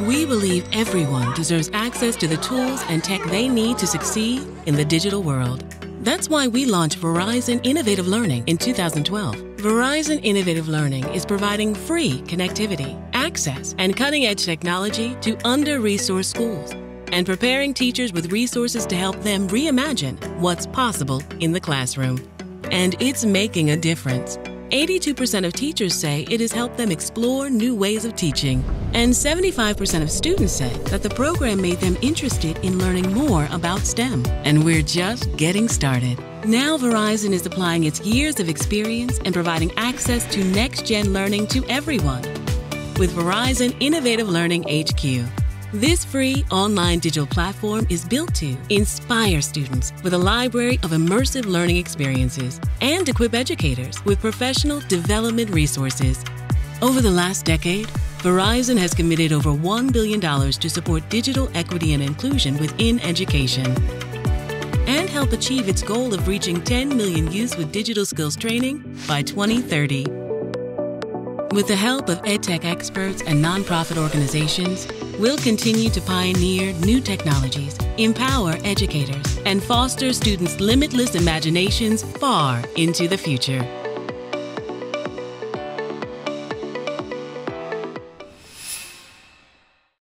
We believe everyone deserves access to the tools and tech they need to succeed in the digital world. That's why we launched Verizon Innovative Learning in 2012. Verizon Innovative Learning is providing free connectivity, access, and cutting edge technology to under resourced schools and preparing teachers with resources to help them reimagine what's possible in the classroom. And it's making a difference. 82% of teachers say it has helped them explore new ways of teaching, and 75% of students say that the program made them interested in learning more about STEM. And we're just getting started. Now, Verizon is applying its years of experience and providing access to next gen learning to everyone. With Verizon Innovative Learning HQ, this free online digital platform is built to inspire students with a library of immersive learning experiences and equip educators with professional development resources. Over the last decade, Verizon has committed over $1 billion to support digital equity and inclusion within education and help achieve its goal of reaching 10 million youths with digital skills training by 2030. With the help of EdTech experts and nonprofit organizations, we'll continue to pioneer new technologies, empower educators, and foster students' limitless imaginations far into the future.